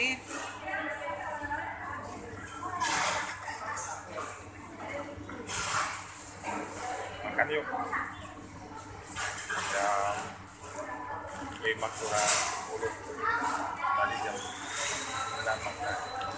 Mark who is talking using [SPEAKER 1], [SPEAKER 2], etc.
[SPEAKER 1] lagi
[SPEAKER 2] makan yuk. Jam lima kurang 10 tadi jam enam makan.